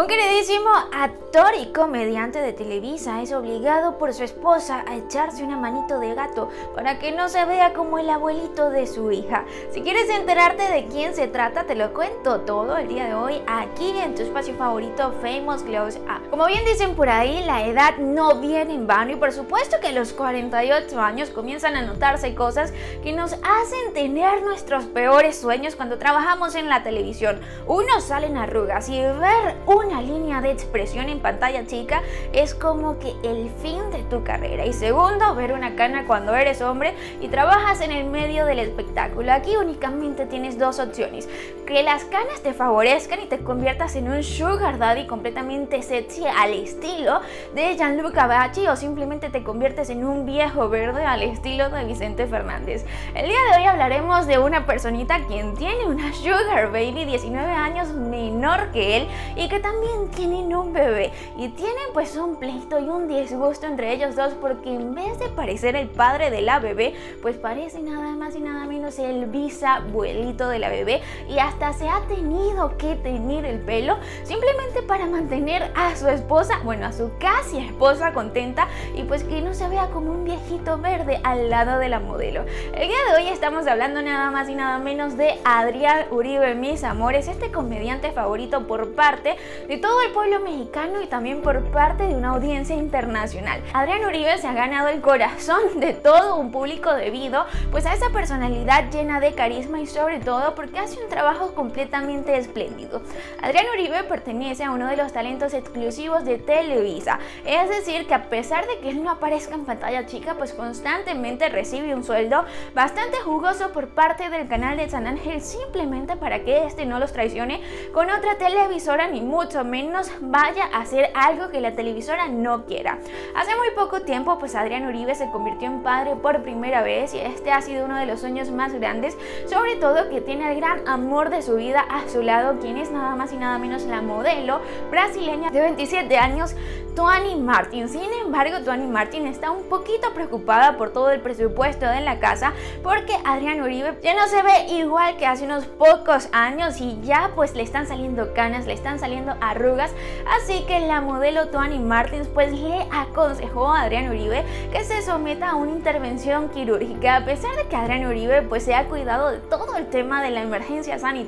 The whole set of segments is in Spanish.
Un queridísimo actor y comediante de Televisa es obligado por su esposa a echarse una manito de gato para que no se vea como el abuelito de su hija. Si quieres enterarte de quién se trata, te lo cuento todo el día de hoy aquí en tu espacio favorito Famous Close Up. Como bien dicen por ahí, la edad no viene en vano y por supuesto que a los 48 años comienzan a notarse cosas que nos hacen tener nuestros peores sueños cuando trabajamos en la televisión. Uno salen arrugas y ver un una línea de expresión en pantalla chica es como que el fin de tu carrera. Y segundo, ver una cana cuando eres hombre y trabajas en el medio del espectáculo. Aquí únicamente tienes dos opciones. Que las canas te favorezcan y te conviertas en un sugar daddy completamente sexy al estilo de Gianluca Bacci o simplemente te conviertes en un viejo verde al estilo de Vicente Fernández. El día de hoy hablaremos de una personita quien tiene una sugar baby 19 años menor que él y que también tienen un bebé y tienen pues un pleito y un disgusto entre ellos dos porque en vez de parecer el padre de la bebé, pues parece nada más y nada menos el bisabuelito de la bebé y hasta se ha tenido que teñir el pelo simplemente para mantener a su esposa, bueno, a su casi esposa contenta y pues que no se vea como un viejito verde al lado de la modelo. El día de hoy estamos hablando nada más y nada menos de Adrián Uribe, mis amores, este comediante favorito por parte de todo el pueblo mexicano y también por parte de una audiencia internacional. Adrián Uribe se ha ganado el corazón de todo un público debido pues a esa personalidad llena de carisma y sobre todo porque hace un trabajo completamente espléndido. Adrián Uribe pertenece a uno de los talentos exclusivos de Televisa, es decir que a pesar de que él no aparezca en pantalla chica pues constantemente recibe un sueldo bastante jugoso por parte del canal de San Ángel simplemente para que este no los traicione con otra televisora ni mucho menos vaya a hacer algo que la televisora no quiera. Hace muy poco tiempo, pues Adrián Uribe se convirtió en padre por primera vez y este ha sido uno de los sueños más grandes, sobre todo que tiene el gran amor de su vida a su lado, quien es nada más y nada menos la modelo brasileña de 27 años, Tuani Martin. Sin embargo, Tuani Martin está un poquito preocupada por todo el presupuesto de la casa porque Adrián Uribe ya no se ve igual que hace unos pocos años y ya pues le están saliendo canas, le están saliendo arrugas, así que la modelo Tuani Martins pues le aconsejó a Adrián Uribe que se someta a una intervención quirúrgica, a pesar de que Adrián Uribe pues se ha cuidado de todo el tema de la emergencia sanitaria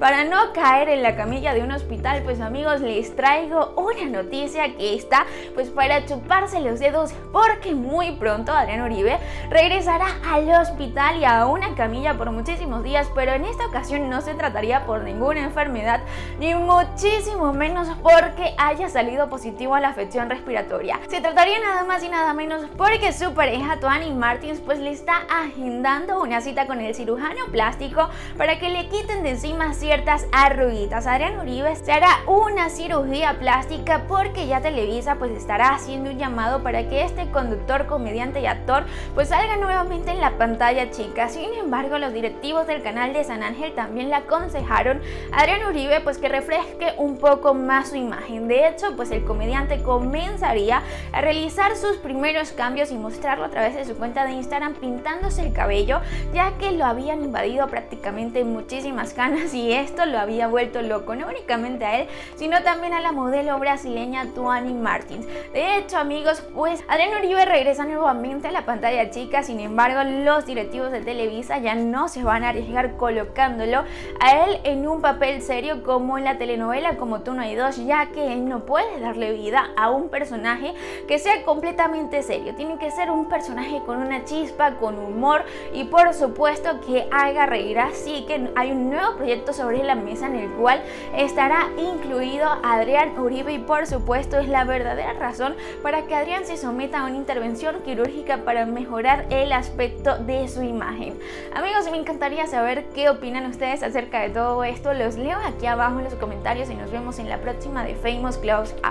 para no caer en la camilla de un hospital, pues amigos les traigo una noticia que está pues para chuparse los dedos porque muy pronto Adrián Uribe regresará al hospital y a una camilla por muchísimos días, pero en esta ocasión no se trataría por ninguna enfermedad ni muchísimo menos porque haya salido positivo a la afección respiratoria. Se trataría nada más y nada menos porque su pareja Tuani Martins pues le está agendando una cita con el cirujano plástico para que le de encima ciertas arruguitas. Adrián Uribe se hará una cirugía plástica porque ya Televisa pues estará haciendo un llamado para que este conductor, comediante y actor pues salga nuevamente en la pantalla chica. Sin embargo, los directivos del canal de San Ángel también le aconsejaron a Adrián Uribe pues que refresque un poco más su imagen. De hecho, pues el comediante comenzaría a realizar sus primeros cambios y mostrarlo a través de su cuenta de Instagram pintándose el cabello, ya que lo habían invadido prácticamente muchísimas canas y esto lo había vuelto loco, no únicamente a él, sino también a la modelo brasileña Tuani Martins. De hecho, amigos, pues Adrián Uribe regresa nuevamente a la pantalla chica, sin embargo, los directivos de Televisa ya no se van a arriesgar colocándolo a él en un papel serio como en la telenovela como Tú no hay dos, ya que él no puede darle vida a un personaje que sea completamente serio. Tiene que ser un personaje con una chispa, con humor y por supuesto que haga reír. Así que hay un nuevo proyecto sobre la mesa en el cual estará incluido Adrián Uribe y por supuesto es la verdadera razón para que Adrián se someta a una intervención quirúrgica para mejorar el aspecto de su imagen. Amigos, me encantaría saber qué opinan ustedes acerca de todo esto. Los leo aquí abajo en los comentarios y nos vemos en la próxima de Famous Close Up.